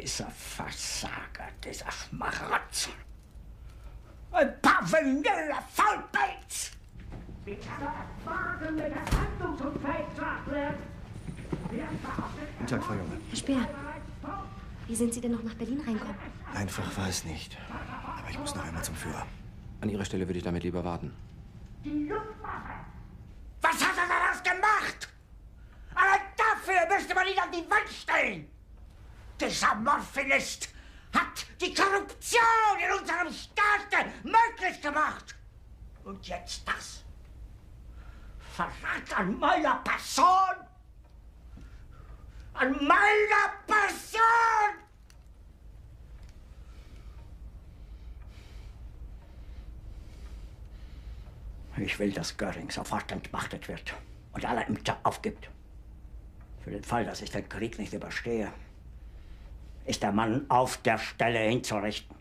Dieser Versager, dieser Schmarotzer. Ein parvenüller Faulpelz! Kann er wagen, mit der Handlungsunfähig zu erklären? Guten Tag, Frau Junge. Herr Speer, wie sind Sie denn noch nach Berlin reinkommen? Einfach war es nicht. Aber ich muss noch einmal zum Führer. An Ihrer Stelle würde ich damit lieber warten. Die Luftwaffe! Was hat er daraus gemacht? Allein dafür müsste man ihn an die Wand stellen! Dieser Morphinist hat die Korruption in unserem Staat möglich gemacht! Und jetzt das? Verrat an meiner Person! An meiner Person! Ich will, dass Göring sofort entmachtet wird und alle Ämter aufgibt. Für den Fall, dass ich den Krieg nicht überstehe, ist der Mann auf der Stelle hinzurichten.